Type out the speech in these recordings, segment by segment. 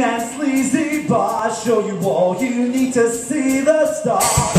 and sleazy boss Show you all you need to see the stars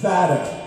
fatter.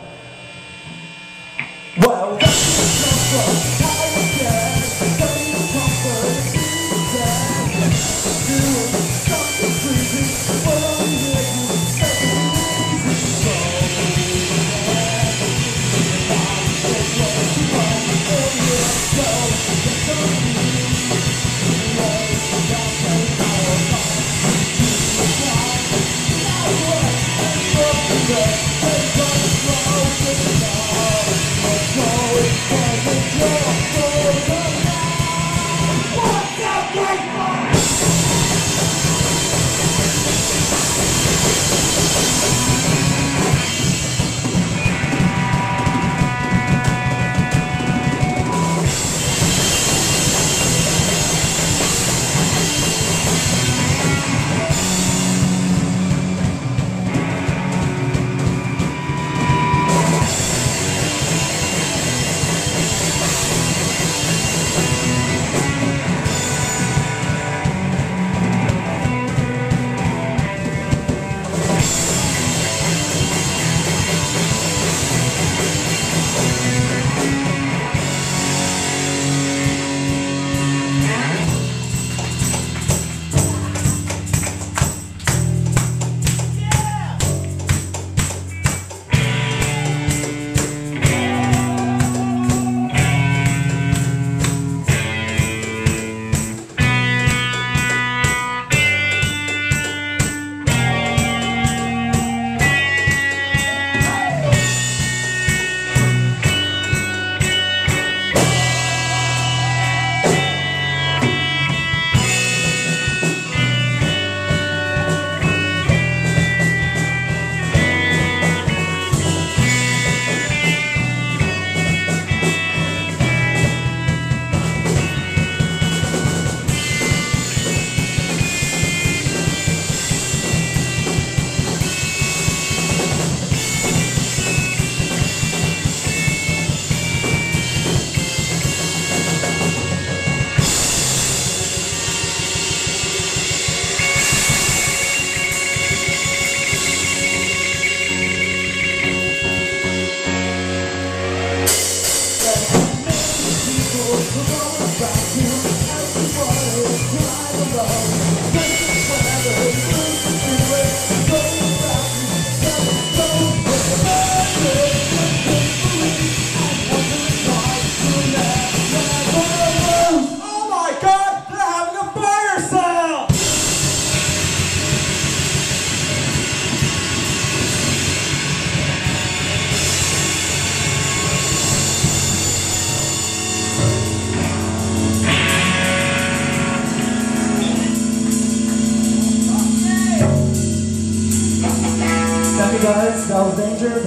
Guys. That was Danger.